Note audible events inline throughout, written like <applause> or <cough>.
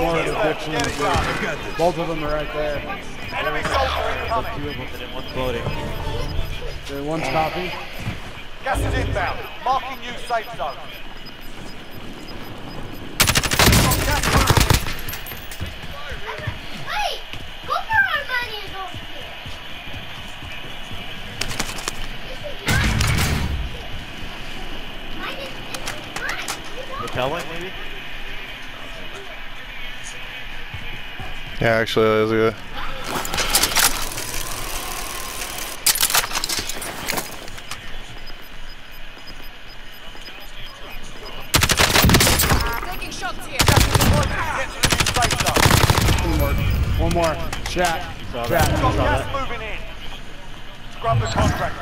more addiction. Get it. Both of them are right there. Enemy soldier incoming. Two of them and then one's floating. The one's copy. Gas is inbound. Marking new safe zone. Gas moving. Yeah, actually, that was good. Taking shots here. Get to the new safe zone. One more. One more. Chat. Saw Chat. that. Got Saw gas that. moving in. Scrub the contract.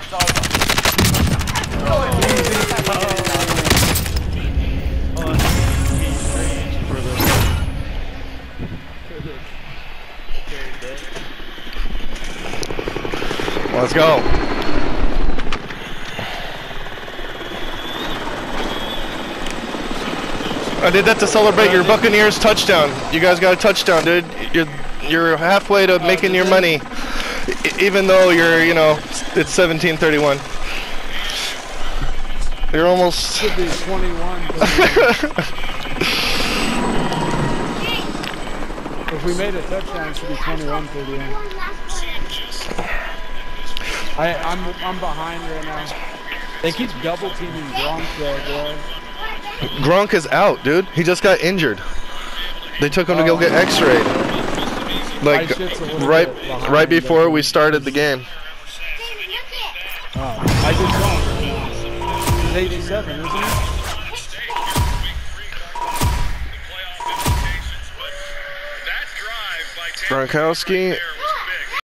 Let's go. I did that to celebrate your Buccaneers touchdown. You guys got a touchdown, dude. You're you're halfway to making your money, even though you're you know it's 17:31. You're almost. Should be 21. <laughs> if we made a touchdown, it should be 21 31. I, I'm, I'm behind right now. They keep double teaming Gronk though, boy. Gronk is out, dude. He just got injured. They took him to go get oh. X-rayed. Like shit's a little right right but- before we started the game. Oh, I just don't. He's 87, isn't he? Gronkowski